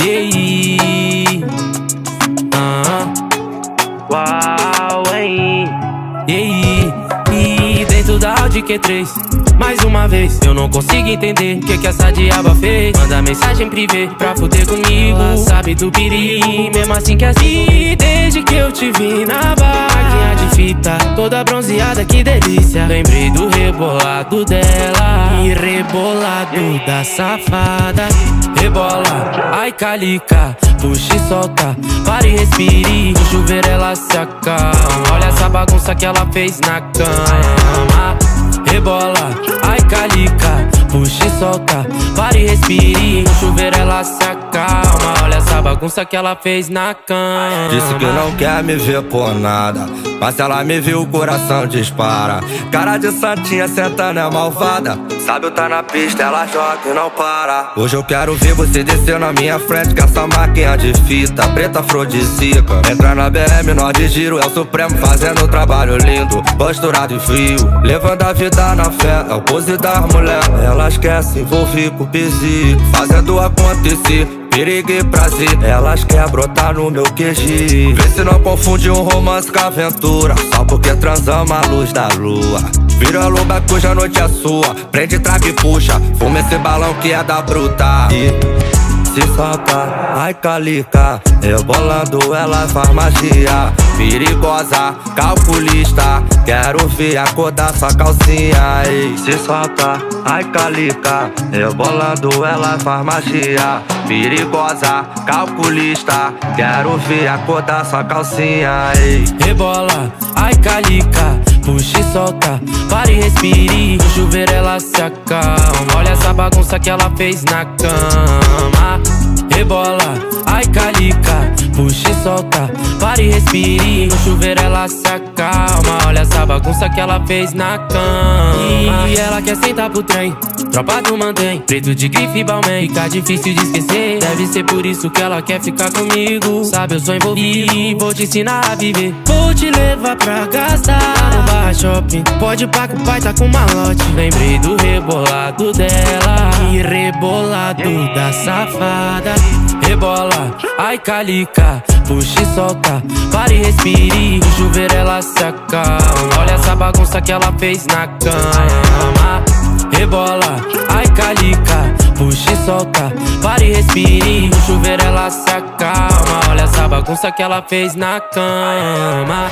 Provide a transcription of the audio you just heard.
E aí? Ah, uau, hein? E? E dentro da Audi Q3 mais uma vez, eu não consigo entender o que, que essa diaba fez. Manda mensagem privê pra fuder comigo. Ela sabe do perigo, mesmo assim que assim. Desde que eu te vi na barraquinha de fita, toda bronzeada, que delícia. Lembrei do rebolado dela e rebolado da safada. Rebola, ai calica, puxa e solta, para e respire. No chuveiro ela se acalma. Olha essa bagunça que ela fez na cama. Rebola, ai calica, puxa e solta, para e respire. No chuveiro ela se acalma. Olha essa bagunça que ela fez na cama. Disse que não quer me ver por nada. Mas se ela me viu, o coração dispara. Cara de santinha sentando é malvada. Sabe eu tá na pista, ela joga e não para. Hoje eu quero ver você descer na minha frente com essa máquina de fita preta afrodisíaca. Entrar na BM, nós de giro, é o Supremo fazendo um trabalho lindo. Posturado e frio, levando a vida na fé, é o pose das mulher. Elas querem se envolver com o pesico, fazendo acontecer. Perigo e prazer, elas querem brotar no meu QG Vê se não confunde um romance com aventura Só porque transamos a luz da lua Vira loba que hoje a noite é sua. Prende, traga e puxa. Fuma esse balão que é da bruta. E se solta, ai calica. Rebolando ela faz magia Perigosa, calculista. Quero ver a cor da sua calcinha. Ei, se solta, ai calica. Rebolando ela faz magia Perigosa, calculista. Quero ver a cor da sua calcinha. Ei. Rebola, ai solta, para e respire No chuveiro ela se acalma. Olha essa bagunça que ela fez na cama. Rebola, ai calica. Puxa e solta, para e respire No chuveiro ela se acalma. Olha essa bagunça que ela fez na cama. E ela quer sentar pro trem Tropa do mantém, preto de grife balmain Fica difícil de esquecer Deve ser por isso que ela quer ficar comigo. Sabe, eu sou envolvido E vou te ensinar a viver. Vou te levar pra gastar No barra shopping. Pode que o pai tá com malote Lembrei do rebolado dela E rebolado da safada. Rebola, ai calica Puxa e solta, para e respire No chuveiro ela se acalma. Olha essa bagunça que ela fez na cama Rebola, ai calica Puxa e solta, para e respire No chuveiro ela se acalma. Olha essa bagunça que ela fez na cama